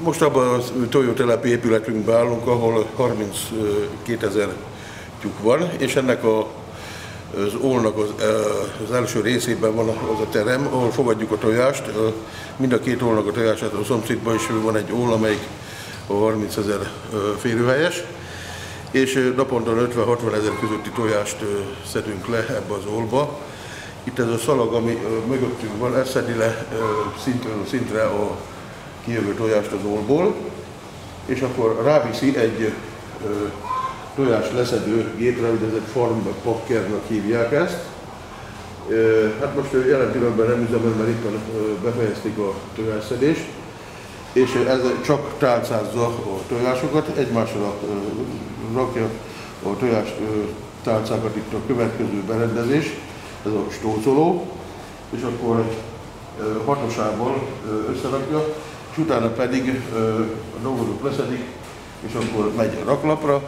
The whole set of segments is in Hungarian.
Most abban a tojótelepi épületünkben állunk, ahol 32 ezer tyúk van, és ennek a, az ólnak az, az első részében van az a terem, ahol fogadjuk a tojást. Mind a két ólnak a tojását a szomszédban is van egy ól, amelyik a 30 ezer férőhelyes, és naponta 50-60 ezer közötti tojást szedünk le ebbe az ólba. Itt ez a szalag, ami mögöttünk van, ez szedi le szintről szintre a kijövő tojást az ólból, és akkor ráviszi egy tojás leszedő gépre, úgynevezett farm packernak hívják ezt. Hát most jelen pillanatban nem üzemel, mert éppen befejezték a tojásszedést, és ez csak tálcázza a tojásokat, egymásra rakja a tojás tálcákat itt a következő berendezés, ez a stócoló, és akkor hatosával összerakja, és utána pedig a dolgozók leszedik, és akkor megy a raklapra,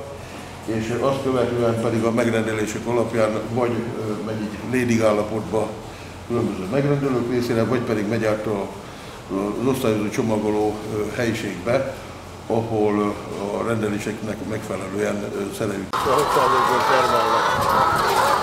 és azt követően pedig a megrendelések alapján vagy megy egy lédig állapotba különböző megrendelők részére, vagy pedig megy át a, az osztályozó csomagoló helyiségbe, ahol a rendeléseknek megfelelően szereljük. 600 termelnek.